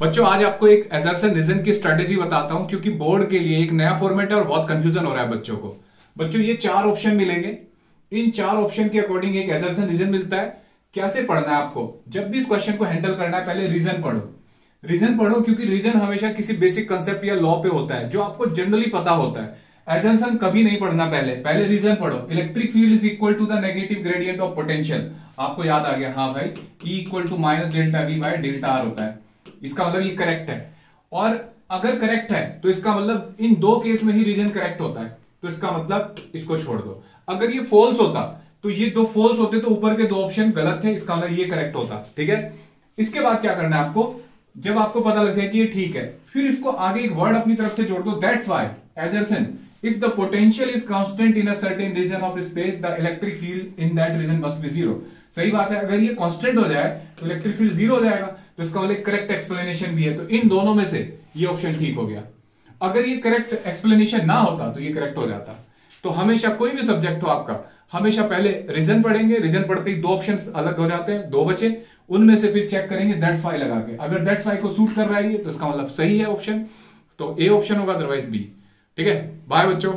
बच्चों, आज आपको एक एजर्सन रीजन की स्ट्रेटेजी बताता हूँ, क्योंकि बोर्ड के लिए एक नया फॉर्मेट है और बहुत कंफ्यूजन हो रहा है बच्चों को। बच्चों, ये चार ऑप्शन मिलेंगे। इन चार ऑप्शन के अकॉर्डिंग एक एजर्सन रीजन मिलता है। कैसे पढ़ना है आपको? जब भी इस क्वेश्चन को हैंडल करना है, पहले रीजन पढ़ो। रीजन पढ़ो, क्योंकि रीजन हमेशा किसी बेसिक कंसेप्ट या लॉ पे होता है, जो आपको जनरली पता होता है। एजर्सन कभी नहीं पढ़ना पहले। पहले रीजन पढ़ो। Electric field is equal to the negative gradient of potential आपको याद आ गया हाँ भाई। E equal to minus delta V by delta R होता है। इसका मतलब ये करेक्ट है। और अगर करेक्ट है तो इसका मतलब इन दो केस में ही रीजन करेक्ट होता है। तो इसका मतलब इसको छोड़ दो। अगर ये फॉल्स होता तो ये दो फॉल्स होते तो ऊपर के दो ऑप्शन गलत थे, इसका मतलब ये करेक्ट होता, ठीक है? इसके बाद क्या करना है आपको? जब आपको पता लग जाए कि ये ठीक है, फिर इसको आगे एक वर्ड अपनी तरफ़ से जोड़ दो। दैट्स वाई एजरसन the potential is constant in a certain region of space, the electric field in that region must be zero. सही बात है, अगर ये कांस्टेंट हो जाए तो इलेक्ट्रिक फ़ील्ड ज़ीरो हो जाएगा। तो इसका मतलब करेक्ट एक्सप्लेनेशन भी है। तो इन दोनों में से ये ऑप्शन ठीक हो गया। अगर ये करेक्ट एक्सप्लेनेशन ना होता तो ये करेक्ट हो जाता। तो हमेशा कोई भी सब्जेक्ट हो आपका, हमेशा पहले रीजन पढ़ेंगे रीजन पढ़ते ही दो ऑप्शन अलग हो जाते हैं, दो बचे, उनमें से फिर चेक करेंगे दैट्स फाइव लगा के। अगर दैट्स फाइव को सूट कर रहा है तो इसका मतलब सही है ऑप्शन तो ए ऑप्शन होगा अदरवाइज़ बी ठीक है? बाय बच्चों।